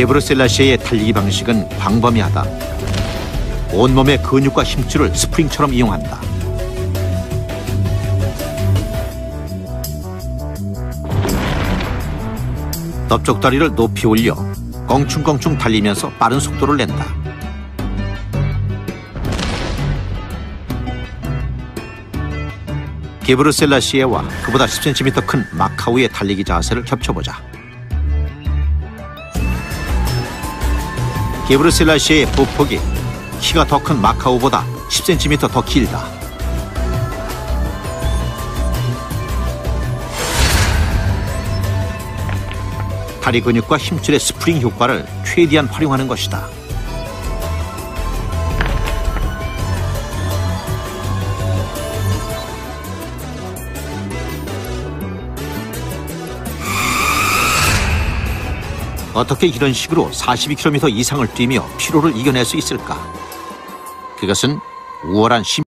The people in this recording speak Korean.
게브르셀라시아의 달리기 방식은 광범위하다. 온몸의 근육과 힘줄을 스프링처럼 이용한다. 넓적다리를 높이 올려 껑충껑충 달리면서 빠른 속도를 낸다. 게브르셀라시에와 그보다 10cm 큰 마카오의 달리기 자세를 겹쳐보자. 게브르셀라시의 보폭이 키가 더 큰 마카오보다 10cm 더 길다. 다리 근육과 힘줄의 스프링 효과를 최대한 활용하는 것이다. 어떻게 이런 식으로 42km 이상을 뛰며 피로를 이겨낼 수 있을까? 그것은 우월한 심